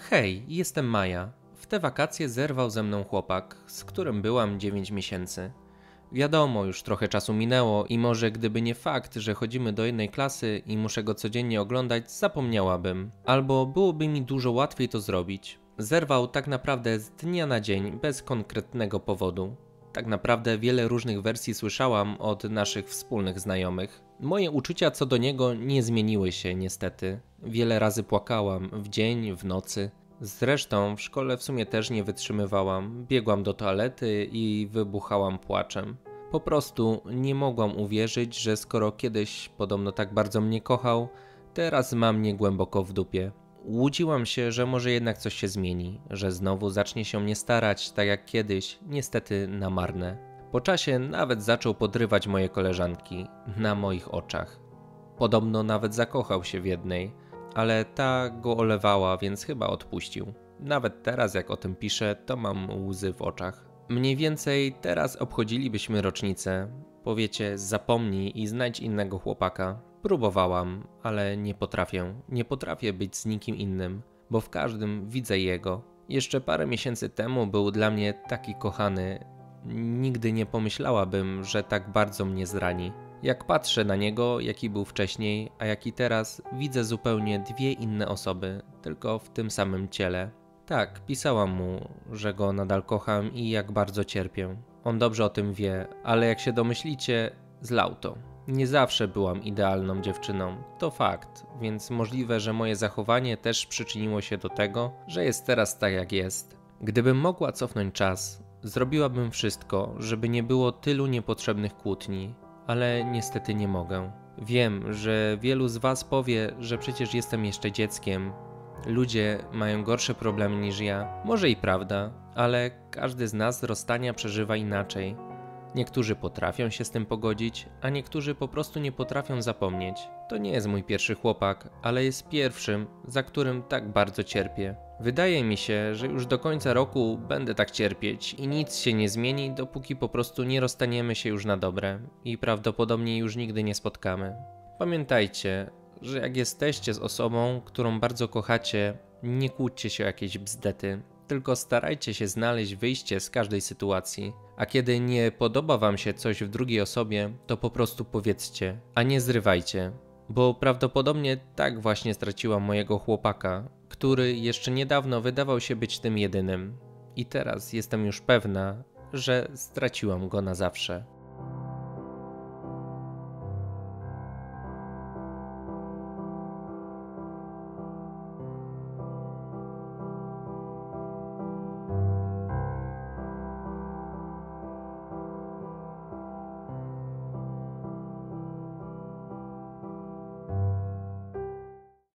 Hej, jestem Maja. W te wakacje zerwał ze mną chłopak, z którym byłam 9 miesięcy. Wiadomo, już trochę czasu minęło i może gdyby nie fakt, że chodzimy do jednej klasy i muszę go codziennie oglądać, zapomniałabym. Albo byłoby mi dużo łatwiej to zrobić. Zerwał tak naprawdę z dnia na dzień, bez konkretnego powodu. Tak naprawdę wiele różnych wersji słyszałam od naszych wspólnych znajomych. Moje uczucia co do niego nie zmieniły się niestety. Wiele razy płakałam, w dzień, w nocy. Zresztą w szkole w sumie też nie wytrzymywałam. Biegłam do toalety i wybuchałam płaczem. Po prostu nie mogłam uwierzyć, że skoro kiedyś podobno tak bardzo mnie kochał, teraz ma mnie głęboko w dupie. Łudziłam się, że może jednak coś się zmieni, że znowu zacznie się mnie starać, tak jak kiedyś, niestety na marne. Po czasie nawet zaczął podrywać moje koleżanki, na moich oczach. Podobno nawet zakochał się w jednej, ale ta go olewała, więc chyba odpuścił. Nawet teraz, jak o tym piszę, to mam łzy w oczach. Mniej więcej teraz obchodzilibyśmy rocznicę. Powiecie, zapomnij i znajdź innego chłopaka. Próbowałam, ale nie potrafię. Nie potrafię być z nikim innym, bo w każdym widzę jego. Jeszcze parę miesięcy temu był dla mnie taki kochany. Nigdy nie pomyślałabym, że tak bardzo mnie zrani. Jak patrzę na niego, jaki był wcześniej, a jaki teraz, widzę zupełnie dwie inne osoby, tylko w tym samym ciele. Tak, pisałam mu, że go nadal kocham i jak bardzo cierpię. On dobrze o tym wie, ale jak się domyślicie, zlał to. Nie zawsze byłam idealną dziewczyną, to fakt, więc możliwe, że moje zachowanie też przyczyniło się do tego, że jest teraz tak jak jest. Gdybym mogła cofnąć czas, zrobiłabym wszystko, żeby nie było tylu niepotrzebnych kłótni, ale niestety nie mogę. Wiem, że wielu z Was powie, że przecież jestem jeszcze dzieckiem. Ludzie mają gorsze problemy niż ja. Może i prawda, ale każdy z nas rozstania przeżywa inaczej. Niektórzy potrafią się z tym pogodzić, a niektórzy po prostu nie potrafią zapomnieć. To nie jest mój pierwszy chłopak, ale jest pierwszym, za którym tak bardzo cierpię. Wydaje mi się, że już do końca roku będę tak cierpieć i nic się nie zmieni, dopóki po prostu nie rozstaniemy się już na dobre i prawdopodobnie już nigdy nie spotkamy. Pamiętajcie, że jak jesteście z osobą, którą bardzo kochacie, nie kłóćcie się o jakieś bzdety, tylko starajcie się znaleźć wyjście z każdej sytuacji. A kiedy nie podoba Wam się coś w drugiej osobie, to po prostu powiedzcie, a nie zrywajcie. Bo prawdopodobnie tak właśnie straciłam mojego chłopaka, który jeszcze niedawno wydawał się być tym jedynym. I teraz jestem już pewna, że straciłam go na zawsze.